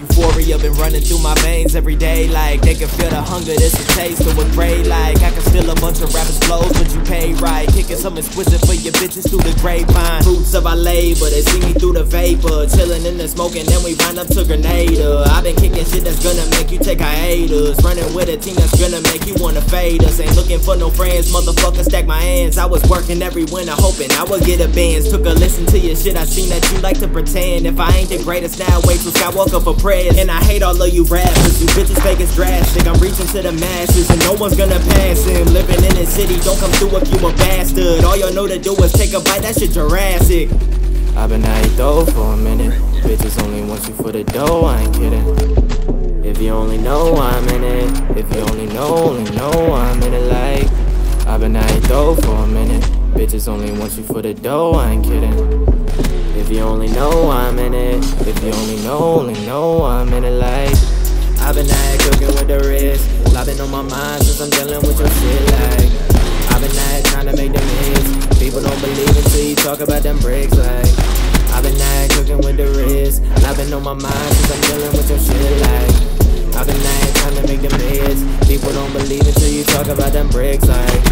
Euphoria been running through my veins every day Like they can feel the hunger, this a taste of a grade Like I can steal a bunch of rappers blows, but you pay right Kicking some exquisite for your bitches through the grapevine. Fruits of our labor, they see me through the vapor Chilling in the smoke and then we run up to Grenada I've been gonna make you take hiatus. Running with a team that's gonna make you wanna fade us. Ain't looking for no friends, motherfucker, stack my hands. I was working every winter, hoping I would get a Benz. Took a listen to your shit, I seen that you like to pretend. If I ain't the greatest now, wait till Skywalker for prayers. And I hate all of you rappers, you bitches fake as drastic. I'm reaching to the masses, and no one's gonna pass him. Living in this city, don't come through if you a bastard. All you all know to do is take a bite, that shit Jurassic. I've been out though for a minute. Bitches only want you for the dough, I ain't kidding. If you only know I'm in it. If you only know, only know I'm in it like. I've been out though for a minute. Bitches only want you for the dough, I ain't kidding. If you only know I'm in it. If you only know, only know I'm in it like. I've been out cooking with the wrist. Been on my mind since I'm dealing with your shit like. I've been out trying to make them hits. People don't believe until you talk about them bricks like. I've been out cooking with the wrist. Been on my mind since I'm dealing with your shit don't believe until you talk about them bricks like.